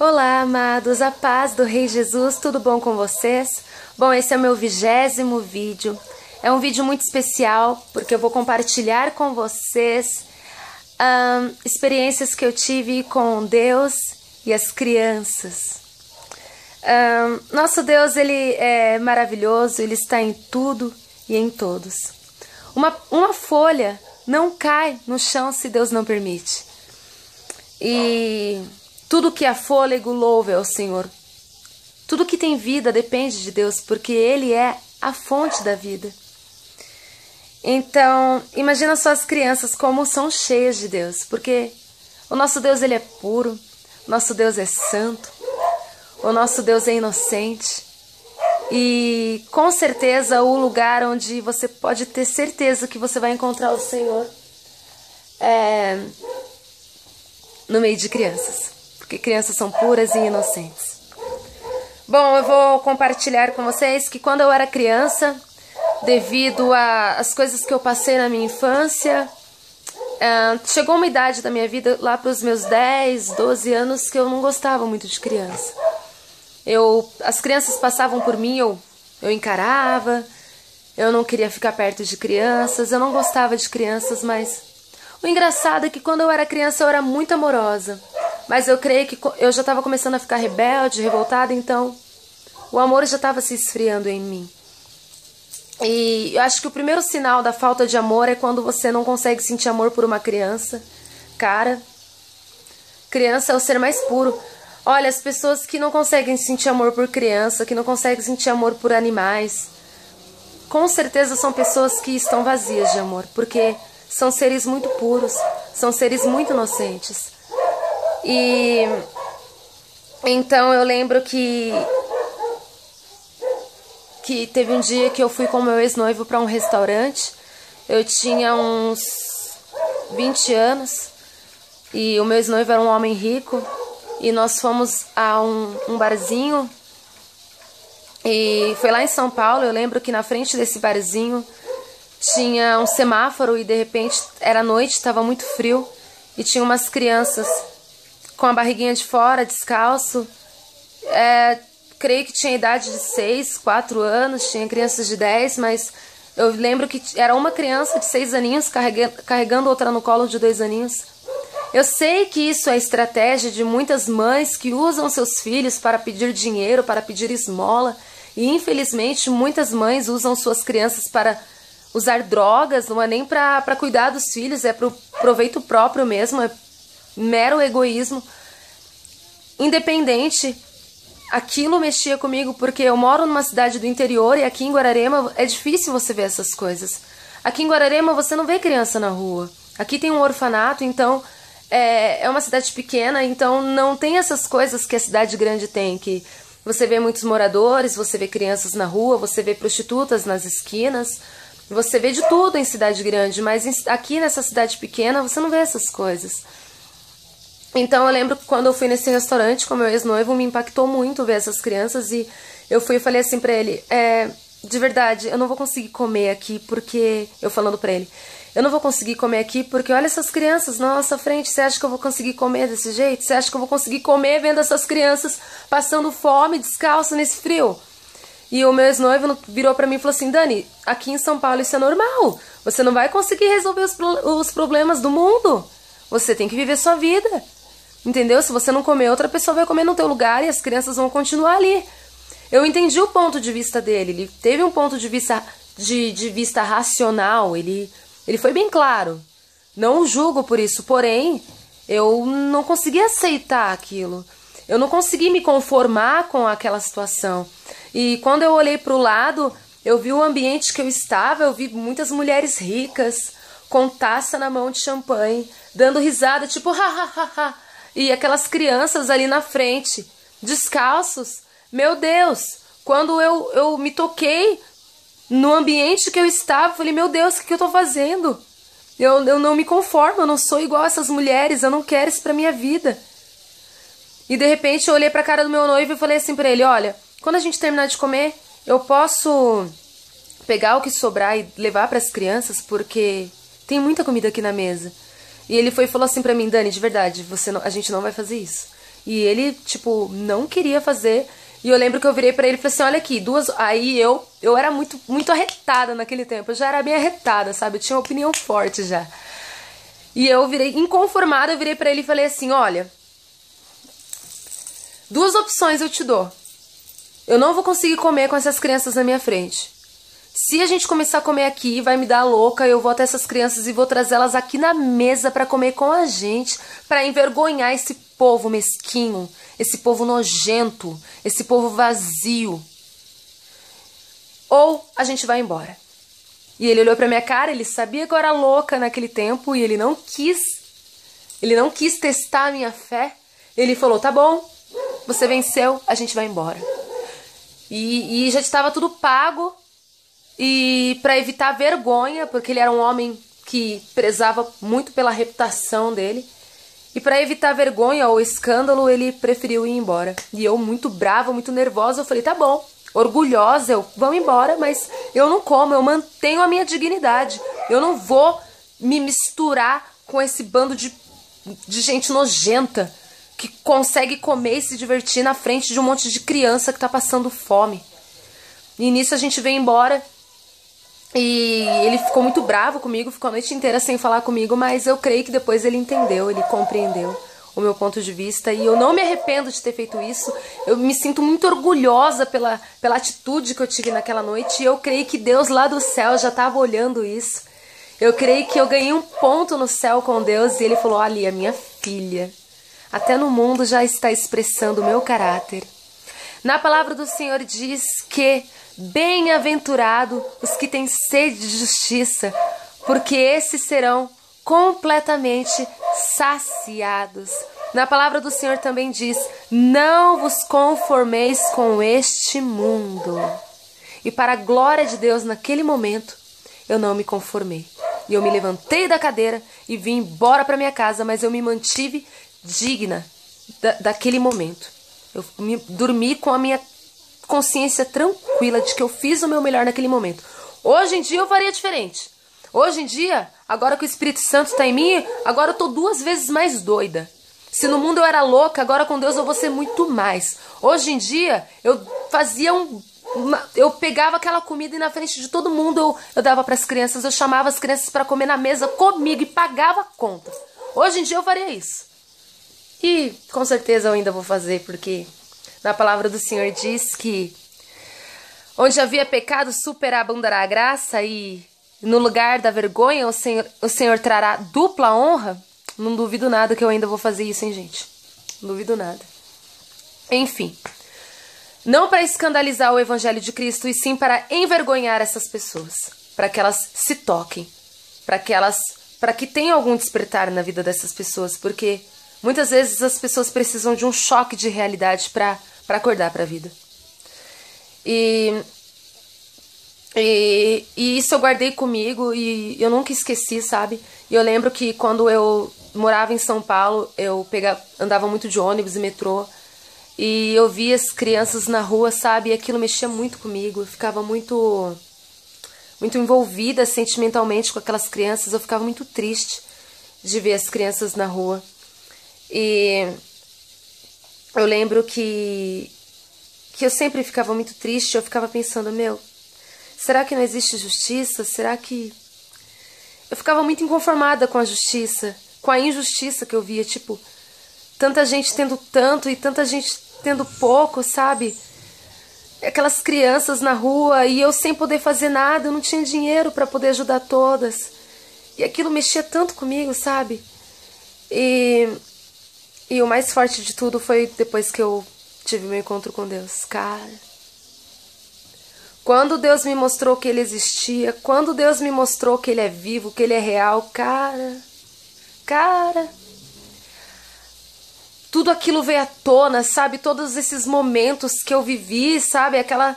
Olá, amados, a paz do Rei Jesus, tudo bom com vocês? Bom, esse é o meu vigésimo vídeo. É um vídeo muito especial porque eu vou compartilhar com vocês experiências que eu tive com Deus e as crianças. Um, nosso Deus, ele é maravilhoso, ele está em tudo e em todos. Uma, uma folha não cai no chão se Deus não permite. E tudo que é fôlego louve ao Senhor. Tudo que tem vida depende de Deus, porque Ele é a fonte da vida. Então, imagina só as crianças como são cheias de Deus, porque o nosso Deus ele é puro, nosso Deus é santo, o nosso Deus é inocente. E com certeza o lugar onde você pode ter certeza que você vai encontrar o Senhor é no meio de crianças porque crianças são puras e inocentes. Bom, eu vou compartilhar com vocês que quando eu era criança, devido às coisas que eu passei na minha infância, uh, chegou uma idade da minha vida, lá para os meus 10, 12 anos, que eu não gostava muito de criança. Eu, as crianças passavam por mim, eu, eu encarava, eu não queria ficar perto de crianças, eu não gostava de crianças, mas o engraçado é que quando eu era criança eu era muito amorosa. Mas eu creio que eu já estava começando a ficar rebelde, revoltada, então o amor já estava se esfriando em mim. E eu acho que o primeiro sinal da falta de amor é quando você não consegue sentir amor por uma criança. Cara, criança é o ser mais puro. Olha, as pessoas que não conseguem sentir amor por criança, que não conseguem sentir amor por animais, com certeza são pessoas que estão vazias de amor, porque são seres muito puros, são seres muito inocentes. E então eu lembro que que teve um dia que eu fui com meu ex-noivo para um restaurante. Eu tinha uns 20 anos e o meu ex-noivo era um homem rico e nós fomos a um, um barzinho e foi lá em São Paulo. Eu lembro que na frente desse barzinho tinha um semáforo e de repente era noite, estava muito frio e tinha umas crianças com a barriguinha de fora, descalço. É, creio que tinha idade de 6, 4 anos, tinha crianças de 10, mas eu lembro que era uma criança de 6 aninhos carregando, outra no colo de 2 aninhos. Eu sei que isso é estratégia de muitas mães que usam seus filhos para pedir dinheiro, para pedir esmola, e infelizmente muitas mães usam suas crianças para usar drogas, não é nem para cuidar dos filhos, é para o proveito próprio mesmo, é mero egoísmo. Independente, aquilo mexia comigo porque eu moro numa cidade do interior e aqui em Guararema é difícil você ver essas coisas. Aqui em Guararema você não vê criança na rua. Aqui tem um orfanato, então é, é uma cidade pequena, então não tem essas coisas que a cidade grande tem, que você vê muitos moradores, você vê crianças na rua, você vê prostitutas nas esquinas, você vê de tudo em cidade grande, mas aqui nessa cidade pequena você não vê essas coisas. Então eu lembro que quando eu fui nesse restaurante com meu ex-noivo, me impactou muito ver essas crianças e eu fui e falei assim pra ele, é, de verdade, eu não vou conseguir comer aqui porque. Eu falando pra ele, eu não vou conseguir comer aqui porque olha essas crianças na nossa frente. Você acha que eu vou conseguir comer desse jeito? Você acha que eu vou conseguir comer vendo essas crianças passando fome, descalço nesse frio? E o meu ex-noivo virou para mim e falou assim: Dani, aqui em São Paulo isso é normal. Você não vai conseguir resolver os, pro os problemas do mundo. Você tem que viver sua vida. Entendeu? Se você não comer, outra pessoa vai comer no teu lugar e as crianças vão continuar ali. Eu entendi o ponto de vista dele. Ele teve um ponto de vista de, de vista racional. Ele, ele foi bem claro. Não o julgo por isso. Porém, eu não consegui aceitar aquilo. Eu não consegui me conformar com aquela situação. E quando eu olhei para o lado, eu vi o ambiente que eu estava. Eu vi muitas mulheres ricas com taça na mão de champanhe, dando risada, tipo, ha, ha, ha, ha e aquelas crianças ali na frente, descalços. Meu Deus, quando eu, eu me toquei no ambiente que eu estava, falei, meu Deus, o que, que eu estou fazendo? Eu, eu não me conformo, eu não sou igual a essas mulheres, eu não quero isso para minha vida. E de repente eu olhei para a cara do meu noivo e falei assim para ele: Olha, quando a gente terminar de comer, eu posso pegar o que sobrar e levar para as crianças, porque tem muita comida aqui na mesa. E ele foi e falou assim para mim, Dani, de verdade, você não, a gente não vai fazer isso. E ele, tipo, não queria fazer. E eu lembro que eu virei para ele e falei assim: olha aqui, duas. Aí eu eu era muito, muito arretada naquele tempo. Eu já era bem arretada, sabe? Eu tinha uma opinião forte já. E eu virei, inconformada, eu virei para ele e falei assim: olha, duas opções eu te dou. Eu não vou conseguir comer com essas crianças na minha frente. Se a gente começar a comer aqui, vai me dar louca, eu vou até essas crianças e vou trazê-las aqui na mesa para comer com a gente, para envergonhar esse povo mesquinho, esse povo nojento, esse povo vazio. Ou a gente vai embora. E ele olhou para minha cara, ele sabia que eu era louca naquele tempo e ele não quis, ele não quis testar a minha fé. Ele falou: "Tá bom, você venceu, a gente vai embora". E, e já estava tudo pago. E para evitar vergonha, porque ele era um homem que prezava muito pela reputação dele, e para evitar vergonha ou escândalo, ele preferiu ir embora. E eu, muito brava, muito nervosa, eu falei: tá bom, orgulhosa, eu vou embora, mas eu não como, eu mantenho a minha dignidade. Eu não vou me misturar com esse bando de, de gente nojenta que consegue comer e se divertir na frente de um monte de criança que tá passando fome. E nisso a gente veio embora. E ele ficou muito bravo comigo, ficou a noite inteira sem falar comigo, mas eu creio que depois ele entendeu, ele compreendeu o meu ponto de vista e eu não me arrependo de ter feito isso. Eu me sinto muito orgulhosa pela, pela atitude que eu tive naquela noite e eu creio que Deus lá do céu já estava olhando isso. Eu creio que eu ganhei um ponto no céu com Deus e ele falou: Ali, a minha filha, até no mundo já está expressando o meu caráter. Na palavra do Senhor diz que Bem-aventurado os que têm sede de justiça, porque esses serão completamente saciados. Na palavra do Senhor também diz: Não vos conformeis com este mundo. E para a glória de Deus, naquele momento, eu não me conformei. E eu me levantei da cadeira e vim embora para minha casa, mas eu me mantive digna da, daquele momento. Eu me, dormi com a minha consciência tranquila de que eu fiz o meu melhor naquele momento. Hoje em dia eu faria diferente. Hoje em dia, agora que o Espírito Santo está em mim, agora eu tô duas vezes mais doida. Se no mundo eu era louca, agora com Deus eu vou ser muito mais. Hoje em dia, eu fazia um. Uma, eu pegava aquela comida e na frente de todo mundo eu, eu dava para as crianças, eu chamava as crianças para comer na mesa comigo e pagava a conta. Hoje em dia eu faria isso. E com certeza eu ainda vou fazer, porque na palavra do Senhor diz que onde havia pecado superabundará a graça e no lugar da vergonha o Senhor, o Senhor trará dupla honra. Não duvido nada que eu ainda vou fazer isso, hein, gente? Não duvido nada. Enfim, não para escandalizar o evangelho de Cristo, e sim para envergonhar essas pessoas, para que elas se toquem, para que elas, para que tenha algum despertar na vida dessas pessoas, porque Muitas vezes as pessoas precisam de um choque de realidade para acordar para a vida. E, e, e, isso eu guardei comigo e eu nunca esqueci, sabe? E eu lembro que quando eu morava em São Paulo, eu pegava, andava muito de ônibus e metrô. E eu via as crianças na rua, sabe? E aquilo mexia muito comigo. Eu ficava muito muito envolvida sentimentalmente com aquelas crianças. Eu ficava muito triste de ver as crianças na rua. E eu lembro que que eu sempre ficava muito triste, eu ficava pensando, meu, será que não existe justiça? Será que eu ficava muito inconformada com a justiça, com a injustiça que eu via, tipo, tanta gente tendo tanto e tanta gente tendo pouco, sabe? Aquelas crianças na rua e eu sem poder fazer nada, eu não tinha dinheiro para poder ajudar todas. E aquilo mexia tanto comigo, sabe? E e o mais forte de tudo foi depois que eu tive meu encontro com Deus. Cara. Quando Deus me mostrou que Ele existia, quando Deus me mostrou que Ele é vivo, que Ele é real, cara. Cara. Tudo aquilo veio à tona, sabe? Todos esses momentos que eu vivi, sabe? Aquela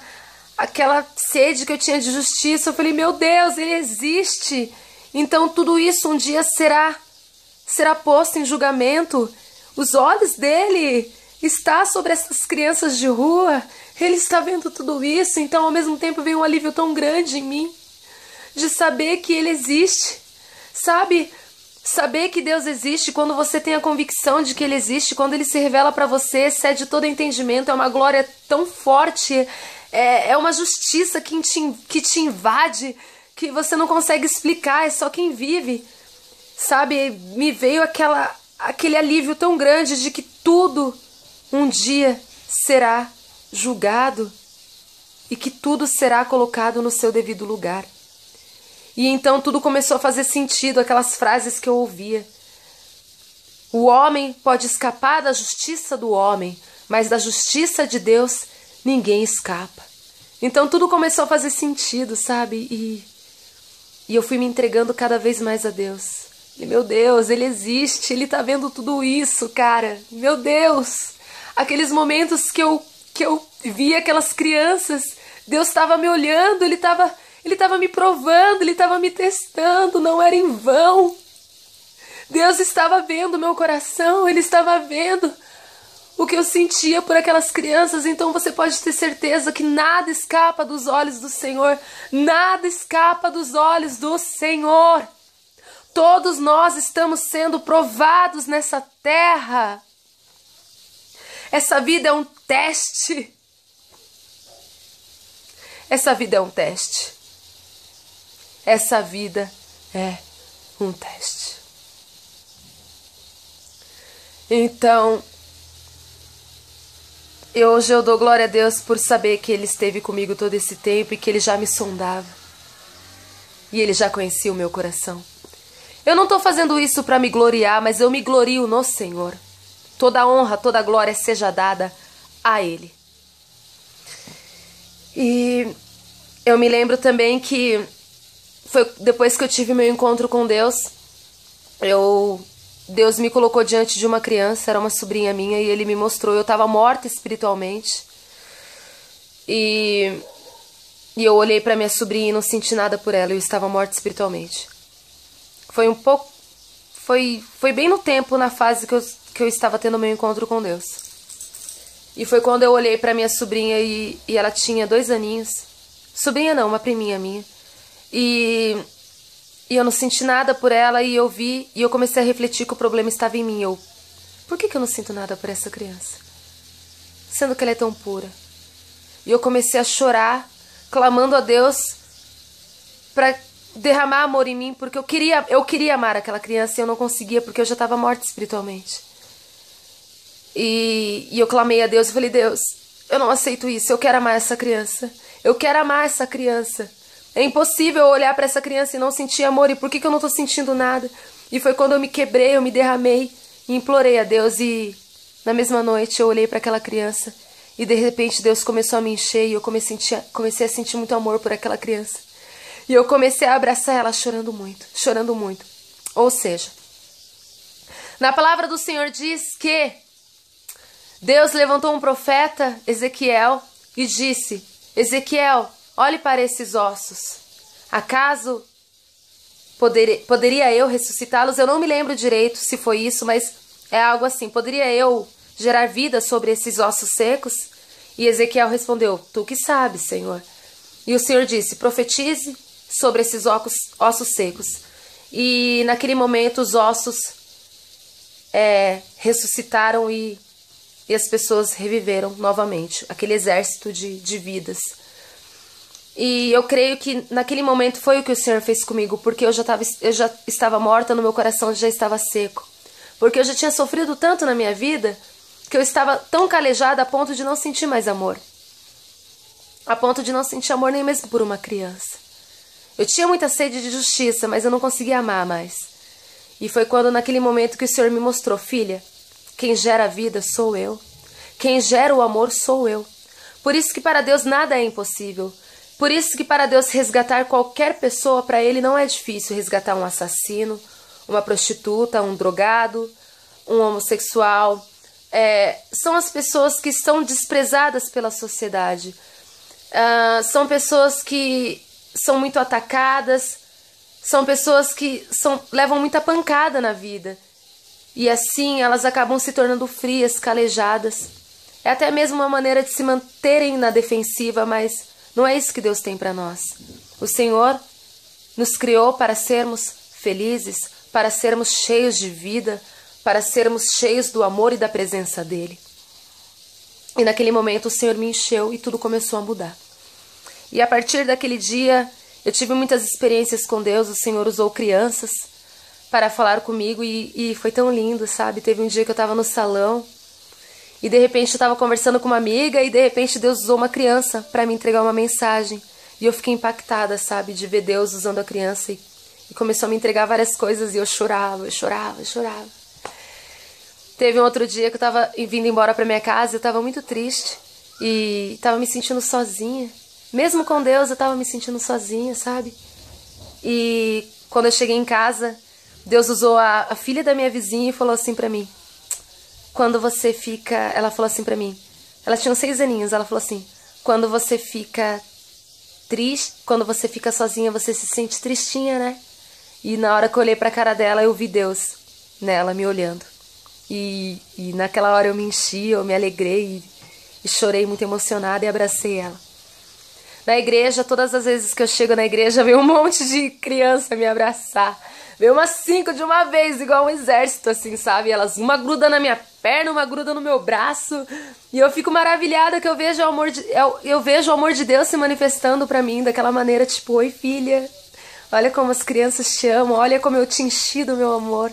aquela sede que eu tinha de justiça. Eu falei, meu Deus, ele existe. Então tudo isso um dia será será posto em julgamento os olhos dele está sobre essas crianças de rua. Ele está vendo tudo isso, então ao mesmo tempo vem um alívio tão grande em mim de saber que ele existe. Sabe? Saber que Deus existe quando você tem a convicção de que Ele existe, quando Ele se revela para você, excede todo entendimento, é uma glória tão forte, é, é uma justiça que te, que te invade, que você não consegue explicar, é só quem vive. Sabe, me veio aquela, aquele alívio tão grande de que tudo um dia será julgado e que tudo será colocado no seu devido lugar. E então tudo começou a fazer sentido, aquelas frases que eu ouvia. O homem pode escapar da justiça do homem, mas da justiça de Deus ninguém escapa. Então tudo começou a fazer sentido, sabe? E, e eu fui me entregando cada vez mais a Deus. E, meu Deus, Ele existe, Ele tá vendo tudo isso, cara. Meu Deus! Aqueles momentos que eu, que eu via aquelas crianças, Deus estava me olhando, Ele estava ele estava me provando, ele estava me testando, não era em vão. Deus estava vendo meu coração, ele estava vendo o que eu sentia por aquelas crianças, então você pode ter certeza que nada escapa dos olhos do Senhor, nada escapa dos olhos do Senhor. Todos nós estamos sendo provados nessa terra. Essa vida é um teste. Essa vida é um teste. Essa vida é um teste. Então, hoje eu dou glória a Deus por saber que Ele esteve comigo todo esse tempo e que Ele já me sondava. E Ele já conhecia o meu coração. Eu não estou fazendo isso para me gloriar, mas eu me glorio no Senhor. Toda honra, toda glória seja dada a Ele. E eu me lembro também que foi depois que eu tive meu encontro com Deus, eu Deus me colocou diante de uma criança, era uma sobrinha minha, e ele me mostrou. Eu estava morta espiritualmente. E, e eu olhei para minha sobrinha e não senti nada por ela, eu estava morta espiritualmente. Foi um pouco. Foi, foi bem no tempo, na fase que eu, que eu estava tendo meu encontro com Deus. E foi quando eu olhei para minha sobrinha e, e ela tinha dois aninhos. Sobrinha não, uma priminha minha. E, e eu não senti nada por ela e eu vi e eu comecei a refletir que o problema estava em mim. Eu, por que, que eu não sinto nada por essa criança? Sendo que ela é tão pura. E eu comecei a chorar, clamando a Deus para derramar amor em mim, porque eu queria, eu queria amar aquela criança e eu não conseguia porque eu já estava morta espiritualmente. E, e eu clamei a Deus e falei: Deus, eu não aceito isso, eu quero amar essa criança. Eu quero amar essa criança. É impossível olhar para essa criança e não sentir amor. E por que, que eu não estou sentindo nada? E foi quando eu me quebrei, eu me derramei e implorei a Deus. E na mesma noite eu olhei para aquela criança e de repente Deus começou a me encher e eu comecei a, sentir, comecei a sentir muito amor por aquela criança. E eu comecei a abraçar ela chorando muito, chorando muito. Ou seja, na palavra do Senhor diz que Deus levantou um profeta, Ezequiel, e disse: Ezequiel, Olhe para esses ossos. Acaso poder, poderia eu ressuscitá-los? Eu não me lembro direito se foi isso, mas é algo assim. Poderia eu gerar vida sobre esses ossos secos? E Ezequiel respondeu: Tu que sabes, Senhor. E o Senhor disse: Profetize sobre esses ossos, ossos secos. E naquele momento os ossos é, ressuscitaram e, e as pessoas reviveram novamente aquele exército de, de vidas. E eu creio que naquele momento foi o que o Senhor fez comigo, porque eu já, tava, eu já estava morta, no meu coração já estava seco. Porque eu já tinha sofrido tanto na minha vida que eu estava tão calejada a ponto de não sentir mais amor. A ponto de não sentir amor nem mesmo por uma criança. Eu tinha muita sede de justiça, mas eu não conseguia amar mais. E foi quando, naquele momento, que o Senhor me mostrou: Filha, quem gera a vida sou eu. Quem gera o amor sou eu. Por isso que para Deus nada é impossível. Por isso que para Deus resgatar qualquer pessoa, para ele não é difícil resgatar um assassino, uma prostituta, um drogado, um homossexual. É, são as pessoas que são desprezadas pela sociedade. Uh, são pessoas que são muito atacadas, são pessoas que são, levam muita pancada na vida. E assim elas acabam se tornando frias, calejadas. É até mesmo uma maneira de se manterem na defensiva, mas não é isso que Deus tem para nós. O Senhor nos criou para sermos felizes, para sermos cheios de vida, para sermos cheios do amor e da presença dele. E naquele momento o Senhor me encheu e tudo começou a mudar. E a partir daquele dia eu tive muitas experiências com Deus, o Senhor usou crianças para falar comigo e, e foi tão lindo, sabe? Teve um dia que eu estava no salão e de repente eu estava conversando com uma amiga e de repente Deus usou uma criança para me entregar uma mensagem. E eu fiquei impactada, sabe, de ver Deus usando a criança e, e começou a me entregar várias coisas e eu chorava, eu chorava, eu chorava. Teve um outro dia que eu estava vindo embora para minha casa, eu estava muito triste e estava me sentindo sozinha. Mesmo com Deus, eu estava me sentindo sozinha, sabe? E quando eu cheguei em casa, Deus usou a, a filha da minha vizinha e falou assim para mim: quando você fica. Ela falou assim para mim. Ela tinha seis aninhos. Ela falou assim: quando você fica triste, quando você fica sozinha, você se sente tristinha, né? E na hora que eu olhei pra cara dela, eu vi Deus nela me olhando. E, e naquela hora eu me enchi, eu me alegrei e, e chorei muito emocionada e abracei ela. Na igreja, todas as vezes que eu chego na igreja, vem um monte de criança me abraçar. Veio umas cinco de uma vez, igual um exército, assim, sabe? Elas, uma gruda na minha perna, uma gruda no meu braço. E eu fico maravilhada que eu vejo o amor de, eu, eu vejo o amor de Deus se manifestando para mim daquela maneira, tipo, oi filha. Olha como as crianças te amam, olha como eu te enchi do meu amor.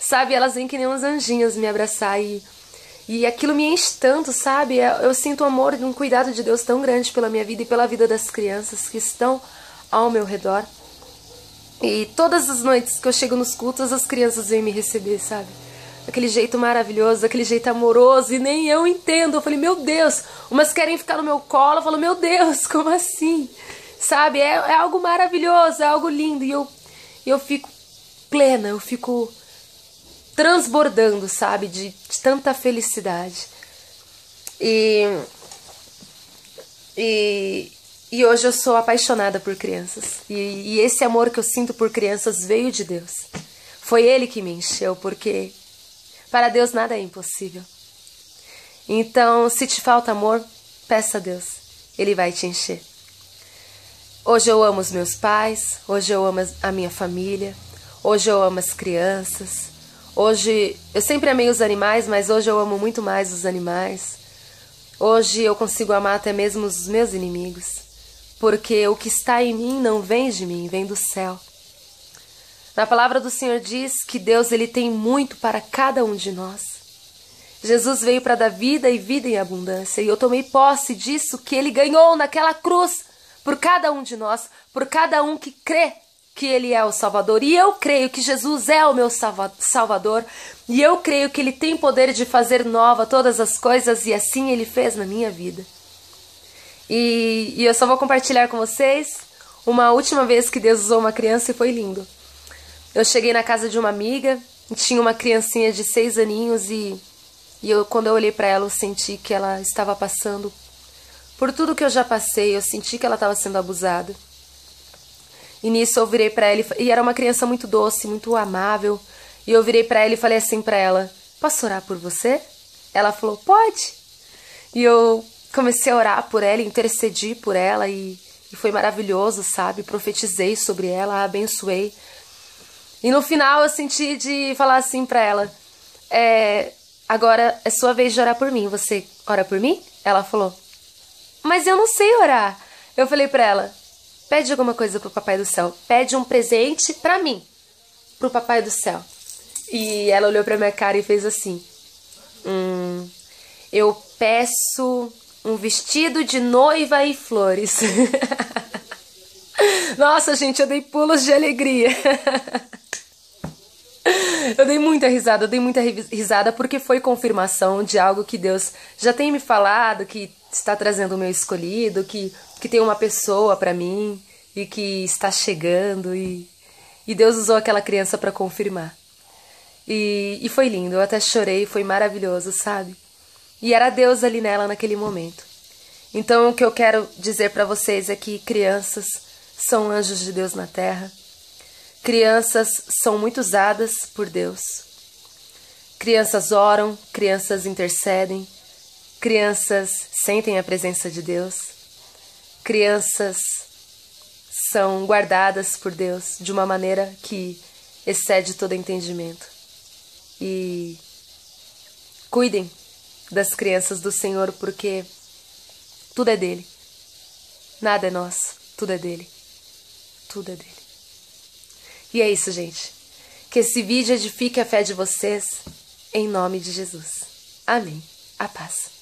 Sabe, elas vêm que nem uns anjinhos me abraçar e, e aquilo me enche tanto, sabe? Eu, sinto o amor e um cuidado de Deus tão grande pela minha vida e pela vida das crianças que estão ao meu redor. E todas as noites que eu chego nos cultos, as crianças vêm me receber, sabe? Aquele jeito maravilhoso, aquele jeito amoroso, e nem eu entendo. Eu falei, meu Deus, umas querem ficar no meu colo, eu falo, meu Deus, como assim? Sabe? É, é algo maravilhoso, é algo lindo, e eu, eu fico plena, eu fico transbordando, sabe? De, de tanta felicidade. E, e, e hoje eu sou apaixonada por crianças. E, e, esse amor que eu sinto por crianças veio de Deus. Foi Ele que me encheu, porque para Deus nada é impossível. Então, se te falta amor, peça a Deus. Ele vai te encher. Hoje eu amo os meus pais, hoje eu amo a minha família, hoje eu amo as crianças. Hoje eu sempre amei os animais, mas hoje eu amo muito mais os animais. Hoje eu consigo amar até mesmo os meus inimigos porque o que está em mim não vem de mim, vem do céu. Na palavra do Senhor diz que Deus ele tem muito para cada um de nós. Jesus veio para dar vida e vida em abundância, e eu tomei posse disso que ele ganhou naquela cruz por cada um de nós, por cada um que crê que ele é o Salvador. E eu creio que Jesus é o meu Salvador, e eu creio que ele tem poder de fazer nova todas as coisas, e assim ele fez na minha vida. E, e eu só vou compartilhar com vocês uma última vez que Deus usou uma criança e foi lindo. Eu cheguei na casa de uma amiga, tinha uma criancinha de seis aninhos e, e eu, quando eu olhei para ela, eu senti que ela estava passando por tudo que eu já passei, eu senti que ela estava sendo abusada. E nisso eu virei para ela e era uma criança muito doce, muito amável. E eu virei para ela e falei assim para ela: "Posso orar por você?" Ela falou: "Pode". E eu comecei a orar por ela, intercedi por ela e, e foi maravilhoso, sabe? Profetizei sobre ela, a abençoei. E no final eu senti de falar assim para ela: é, agora é sua vez de orar por mim. Você ora por mim? Ela falou: Mas eu não sei orar. Eu falei para ela: Pede alguma coisa pro Papai do Céu. Pede um presente para mim, pro Papai do Céu. E ela olhou pra minha cara e fez assim: Hum, eu peço um vestido de noiva e flores. Nossa, gente, eu dei pulos de alegria. Eu dei muita risada, eu dei muita risada porque foi confirmação de algo que Deus já tem me falado, que está trazendo o meu escolhido, que, que tem uma pessoa para mim e que está chegando e, e Deus usou aquela criança para confirmar. E, e foi lindo, eu até chorei, foi maravilhoso, sabe? E era Deus ali nela naquele momento. Então, o que eu quero dizer para vocês é que crianças são anjos de Deus na terra. Crianças são muito usadas por Deus. Crianças oram, crianças intercedem, crianças sentem a presença de Deus. Crianças são guardadas por Deus de uma maneira que excede todo entendimento. E cuidem das crianças do Senhor, porque tudo é dele. Nada é nosso, tudo é dele. Tudo é dele. E é isso, gente. Que esse vídeo edifique a fé de vocês, em nome de Jesus. Amém. A paz.